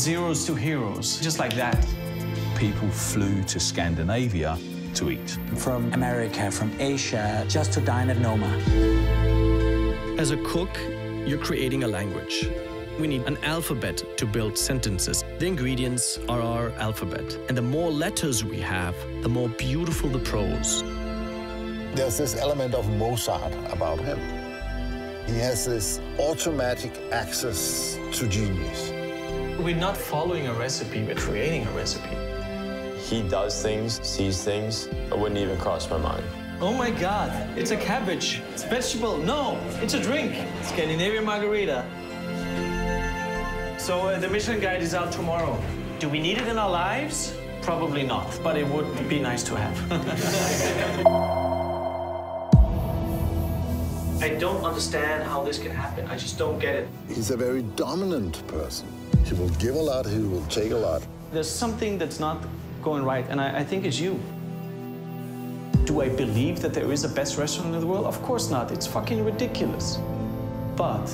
zeros to heroes, just like that. People flew to Scandinavia to eat. From America, from Asia, just to dine at Noma. As a cook, you're creating a language. We need an alphabet to build sentences. The ingredients are our alphabet. And the more letters we have, the more beautiful the prose. There's this element of Mozart about him. He has this automatic access to genius. We're not following a recipe, we're creating a recipe. He does things, sees things that wouldn't even cross my mind. Oh my God, it's a cabbage. It's a vegetable. No, it's a drink. Scandinavian margarita. So uh, the Michelin Guide is out tomorrow. Do we need it in our lives? Probably not, but it would be nice to have. I don't understand how this can happen. I just don't get it. He's a very dominant person. He will give a lot, he will take a lot. There's something that's not going right, and I, I think it's you. Do I believe that there is a best restaurant in the world? Of course not. It's fucking ridiculous. But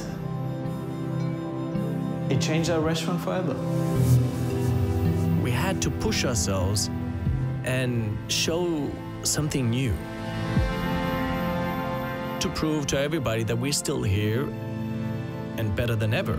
it changed our restaurant forever. We had to push ourselves and show something new. To prove to everybody that we're still here and better than ever.